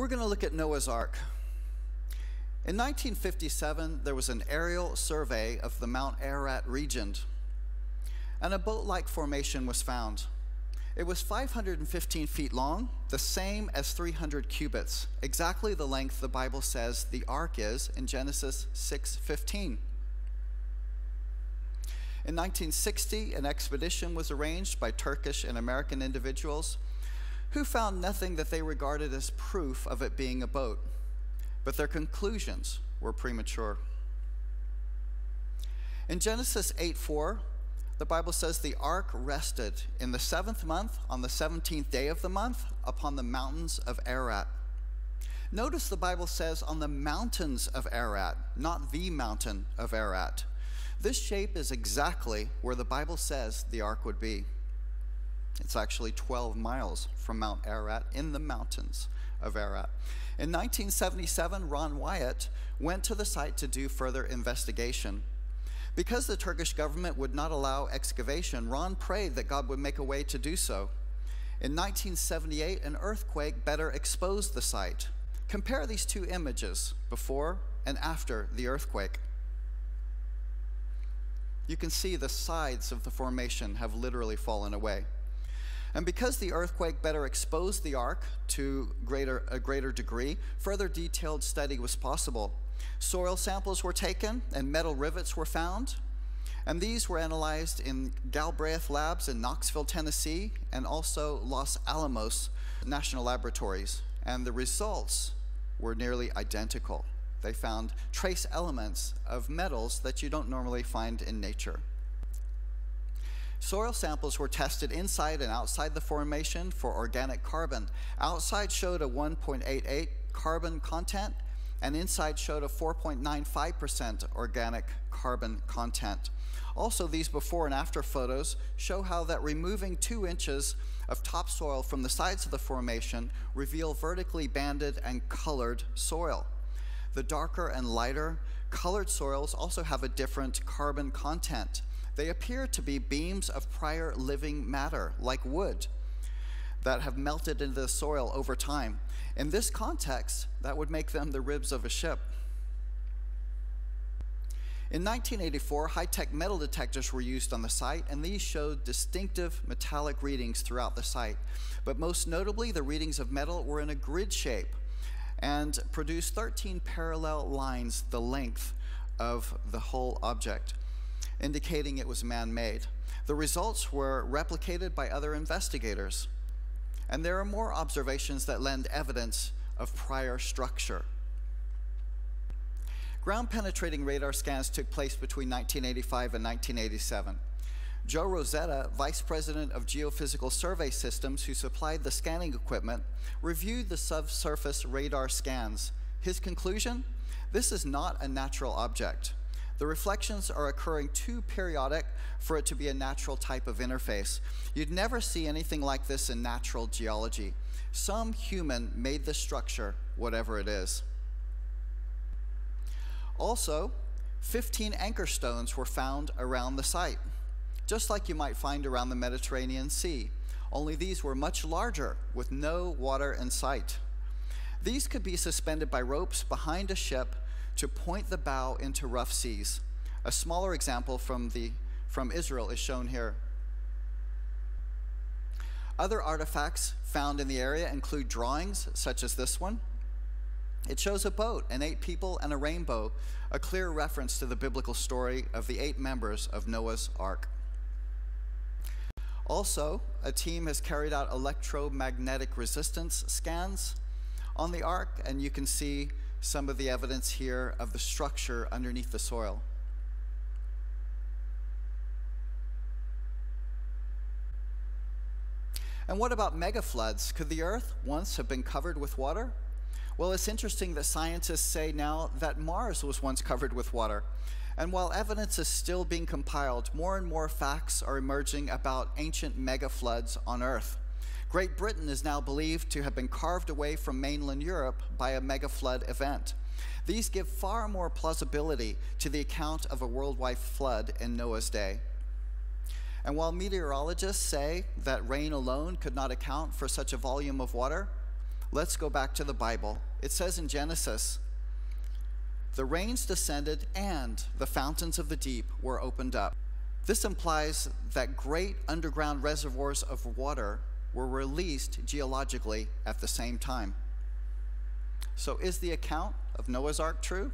We're going to look at Noah's Ark. In 1957, there was an aerial survey of the Mount Ararat region, and a boat like formation was found. It was 515 feet long, the same as 300 cubits, exactly the length the Bible says the ark is in Genesis 6:15. In 1960, an expedition was arranged by Turkish and American individuals who found nothing that they regarded as proof of it being a boat, but their conclusions were premature. In Genesis 8 4, the Bible says the ark rested in the seventh month, on the 17th day of the month, upon the mountains of Ararat. Notice the Bible says on the mountains of Ararat, not the mountain of Ararat. This shape is exactly where the Bible says the ark would be. It's actually 12 miles from Mount Ararat in the mountains of Ararat. In 1977, Ron Wyatt went to the site to do further investigation. Because the Turkish government would not allow excavation, Ron prayed that God would make a way to do so. In 1978, an earthquake better exposed the site. Compare these two images, before and after the earthquake. You can see the sides of the formation have literally fallen away. And because the earthquake better exposed the ark to greater, a greater degree, further detailed study was possible. Soil samples were taken and metal rivets were found. And these were analyzed in Galbraith Labs in Knoxville, Tennessee, and also Los Alamos National Laboratories. And the results were nearly identical. They found trace elements of metals that you don't normally find in nature. Soil samples were tested inside and outside the formation for organic carbon. Outside showed a 1.88 carbon content, and inside showed a 4.95% organic carbon content. Also, these before and after photos show how that removing two inches of topsoil from the sides of the formation reveal vertically banded and colored soil. The darker and lighter colored soils also have a different carbon content. They appear to be beams of prior living matter, like wood, that have melted into the soil over time. In this context, that would make them the ribs of a ship. In 1984, high-tech metal detectors were used on the site, and these showed distinctive metallic readings throughout the site. But most notably, the readings of metal were in a grid shape and produced 13 parallel lines the length of the whole object indicating it was man-made. The results were replicated by other investigators. And there are more observations that lend evidence of prior structure. Ground penetrating radar scans took place between 1985 and 1987. Joe Rosetta, Vice President of Geophysical Survey Systems, who supplied the scanning equipment, reviewed the subsurface radar scans. His conclusion? This is not a natural object. The reflections are occurring too periodic for it to be a natural type of interface. You'd never see anything like this in natural geology. Some human made the structure, whatever it is. Also, 15 anchor stones were found around the site, just like you might find around the Mediterranean Sea, only these were much larger with no water in sight. These could be suspended by ropes behind a ship to point the bow into rough seas. A smaller example from, the, from Israel is shown here. Other artifacts found in the area include drawings, such as this one. It shows a boat and eight people and a rainbow, a clear reference to the biblical story of the eight members of Noah's Ark. Also, a team has carried out electromagnetic resistance scans on the Ark, and you can see some of the evidence here of the structure underneath the soil. And what about megafloods? Could the Earth once have been covered with water? Well, it's interesting that scientists say now that Mars was once covered with water. And while evidence is still being compiled, more and more facts are emerging about ancient megafloods on Earth. Great Britain is now believed to have been carved away from mainland Europe by a mega flood event. These give far more plausibility to the account of a worldwide flood in Noah's day. And while meteorologists say that rain alone could not account for such a volume of water, Let's go back to the Bible. It says in Genesis, the rains descended and the fountains of the deep were opened up. This implies that great underground reservoirs of water were released geologically at the same time. So, is the account of Noah's Ark true?